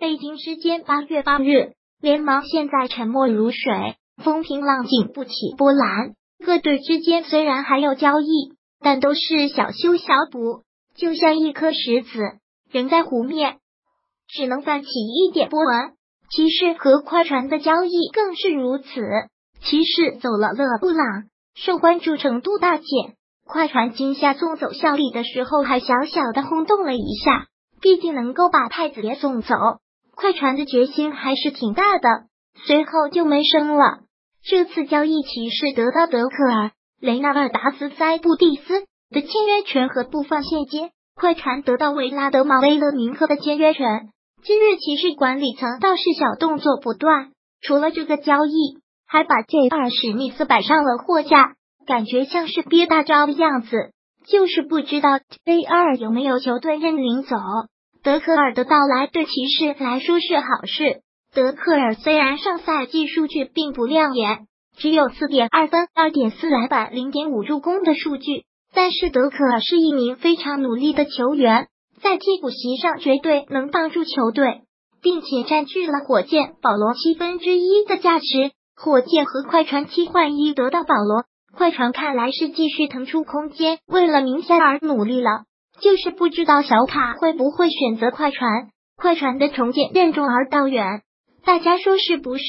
北京时间八月八日，联盟现在沉默如水，风平浪静，不起波澜。各队之间虽然还有交易，但都是小修小补，就像一颗石子扔在湖面，只能泛起一点波纹。骑士和快船的交易更是如此，骑士走了勒布朗，受关注程度大减；快船今夏送走效力的时候，还小小的轰动了一下，毕竟能够把太子爷送走，快船的决心还是挺大的。随后就没声了。这次交易，骑士得到德克尔、雷纳尔达斯、塞布蒂斯的签约权和部分现金；快船得到维拉德马威勒明克的签约权。今日骑士管理层倒是小动作不断，除了这个交易，还把 J 二史密斯摆上了货架，感觉像是憋大招的样子。就是不知道 J 二有没有球队认领走。德克尔的到来对骑士来说是好事。德克尔虽然上赛季数据并不亮眼，只有四点二分、二点四篮板、零点五助攻的数据，但是德克尔是一名非常努力的球员。在替补席上绝对能帮助球队，并且占据了火箭保罗七分之一的价值。火箭和快船七换一得到保罗，快船看来是继续腾出空间，为了明天而努力了。就是不知道小卡会不会选择快船？快船的重建任重而道远，大家说是不是？